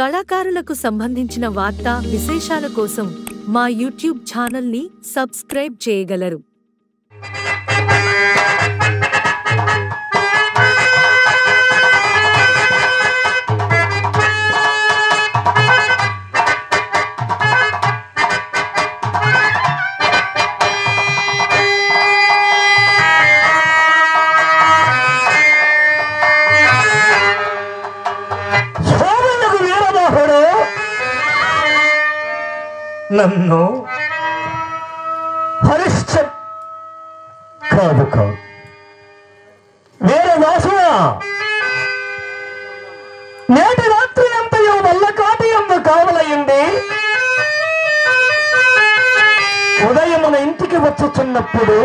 కళాకారులకు సంబంధించిన వార్తా విశేషాల కోసం మా యూట్యూబ్ ఛానల్ని సబ్స్క్రైబ్ చేయగలరు. నన్ను హరిశ్చ కాదు కాదు వీరదాసుడా నేటి రాత్రి అంతయో వల్ల కాటియందు కావలయండి ఉదయం మన ఇంటికి వచ్చుచున్నప్పుడు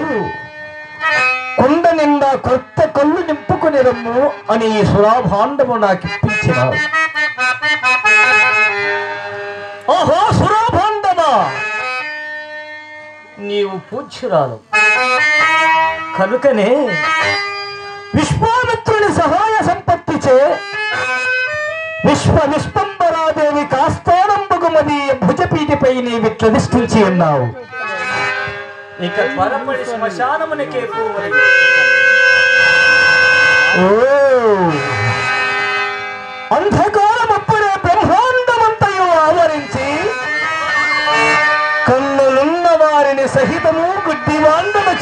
కుండ నిండా కొత్త కళ్ళు నింపుకుని రమ్ము అని ఈ సురాభాండము నాకు ఇప్పించినావు ఓహో సురాభ నీవు పూజ్యురాలు. కనుకనే విశ్వామిత్రుని సహాయ సంపత్తిచే విశ్వ విశ్వంబరాదేవి కాస్తానంబుగుమది భుజపీటిపై నీవి ప్రతిష్ఠించి ఉన్నావు. ఇక త్వరపడి శ్మశానమునికే ఓ! అంధకారం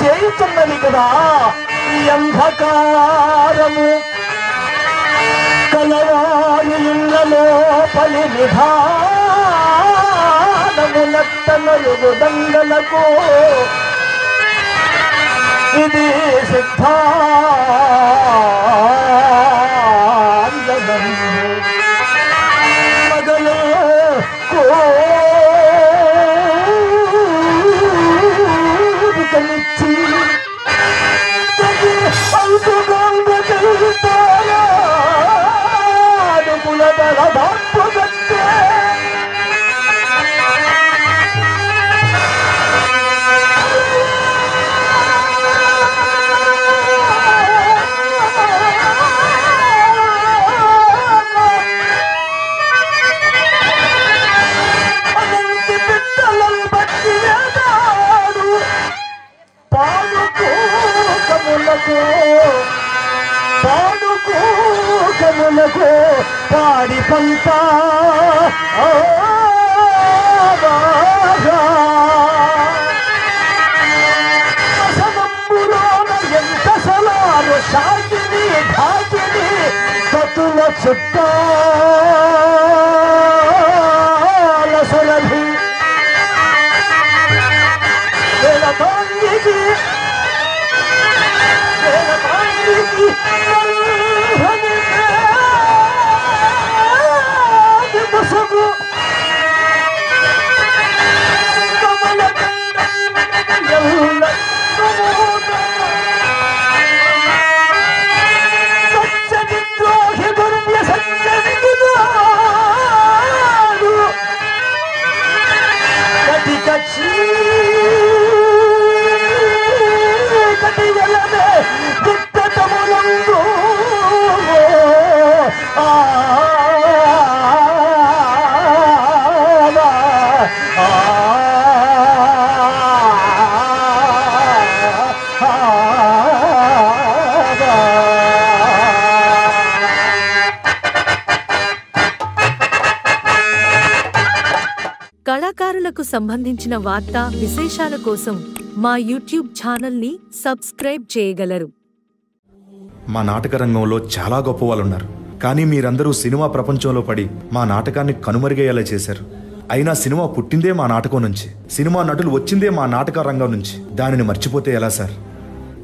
చేయుతున్నది కదా ఈ అంధకారము. కలవారి ఇళ్ళలో పలి నిధానములత్తనయుగు దంగలకు ఇది సిద్ధా పాడుకోకములకు పాడి పంట. ఎంత సలాలు సాగిని ఘాటిని సతుల చుట్టా. కళాకారులకు సంబంధించిన వార్తా విశేషాల కోసం మా యూట్యూబ్ ఛానల్ని సబ్స్క్రైబ్ చేయగలరు. మా నాటక రంగంలో చాలా గొప్ప వాళ్ళు ఉన్నారు కానీ మీరందరూ సినిమా ప్రపంచంలో పడి మా నాటకాన్ని కనుమరుగయ్యేలా చేశారు. అయినా సినిమా పుట్టిందే మా నాటకం నుంచి. సినిమా నటులు వచ్చిందే మా నాటక రంగం నుంచి. దానిని మర్చిపోతే ఎలా సార్?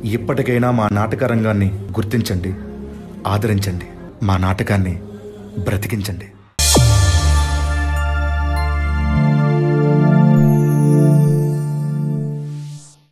ఇప్పటికైనా మా నాటక రంగాన్ని గుర్తించండి ఆదరించండి. మా నాటకాన్ని బ్రతికించండి.